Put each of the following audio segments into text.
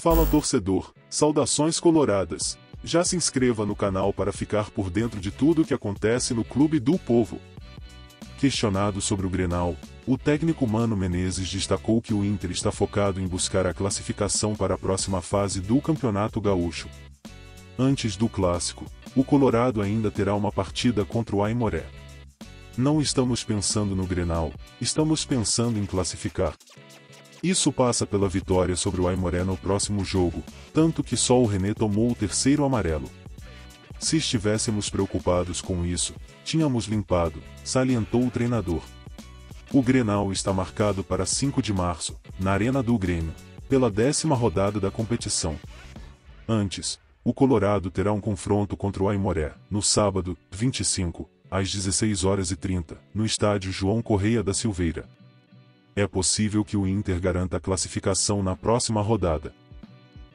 Fala torcedor, saudações coloradas. Já se inscreva no canal para ficar por dentro de tudo o que acontece no Clube do Povo. Questionado sobre o Grenal, o técnico Mano Menezes destacou que o Inter está focado em buscar a classificação para a próxima fase do Campeonato Gaúcho. Antes do clássico, o Colorado ainda terá uma partida contra o Aimoré. Não estamos pensando no Grenal, estamos pensando em classificar. Isso passa pela vitória sobre o Aimoré no próximo jogo, tanto que só o René tomou o terceiro amarelo. Se estivéssemos preocupados com isso, tínhamos limpado, salientou o treinador. O Grenal está marcado para 5 de março, na Arena do Grêmio, pela décima rodada da competição. Antes, o Colorado terá um confronto contra o Aimoré, no sábado, 25, às 16 horas e 30, no estádio João Correia da Silveira é possível que o Inter garanta a classificação na próxima rodada.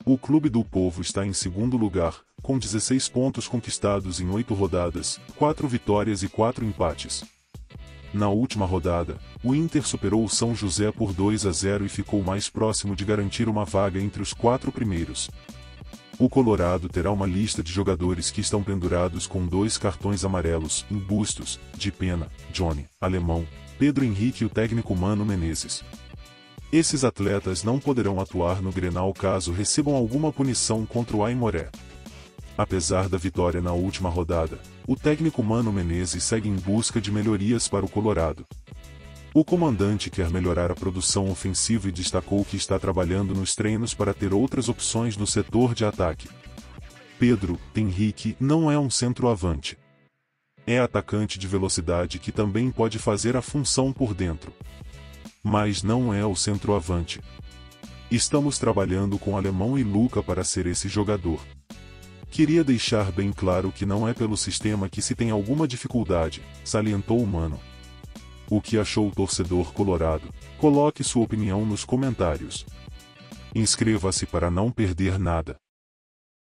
O Clube do Povo está em segundo lugar, com 16 pontos conquistados em 8 rodadas, 4 vitórias e 4 empates. Na última rodada, o Inter superou o São José por 2 a 0 e ficou mais próximo de garantir uma vaga entre os quatro primeiros. O Colorado terá uma lista de jogadores que estão pendurados com dois cartões amarelos, em bustos, de pena, Johnny, Alemão, Pedro Henrique e o técnico Mano Menezes. Esses atletas não poderão atuar no Grenal caso recebam alguma punição contra o Aimoré. Apesar da vitória na última rodada, o técnico Mano Menezes segue em busca de melhorias para o Colorado. O comandante quer melhorar a produção ofensiva e destacou que está trabalhando nos treinos para ter outras opções no setor de ataque. Pedro Henrique não é um centroavante. É atacante de velocidade que também pode fazer a função por dentro. Mas não é o centroavante. Estamos trabalhando com Alemão e Luca para ser esse jogador. Queria deixar bem claro que não é pelo sistema que se tem alguma dificuldade, salientou o Mano. O que achou o torcedor colorado? Coloque sua opinião nos comentários. Inscreva-se para não perder nada.